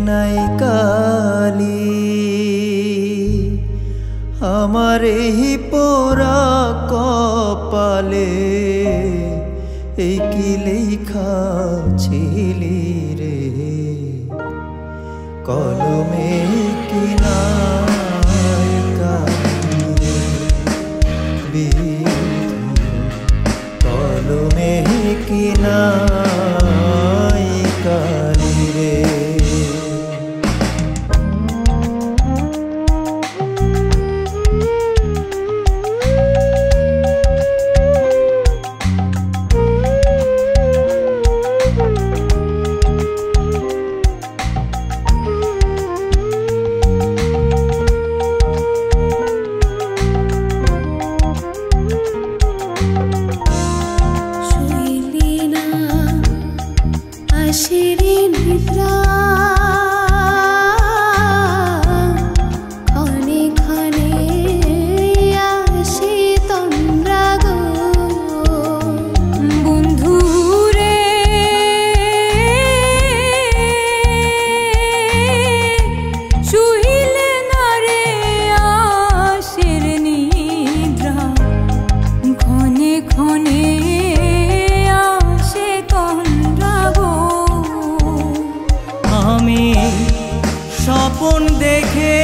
নাই কালি আমার এই পোরা কপালে, এই কি লেখা ছিলি রে? কলমে কি কালি কলমে কি না স্বপন দেখে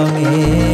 longing.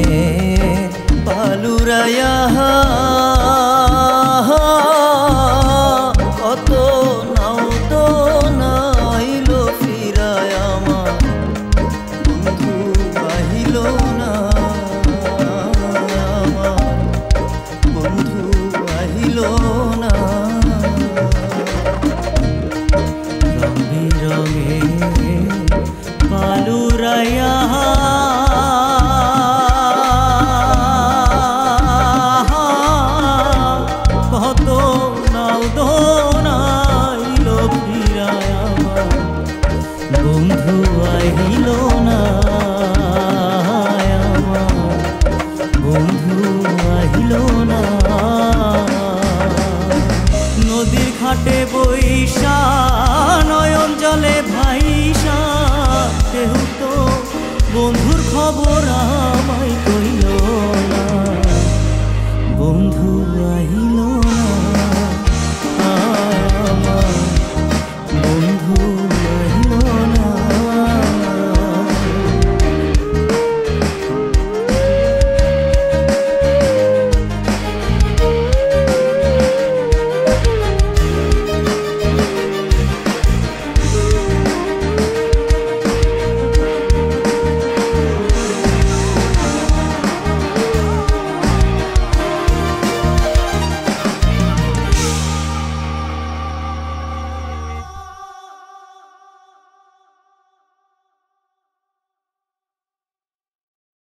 sabır.